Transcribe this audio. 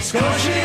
Scotia.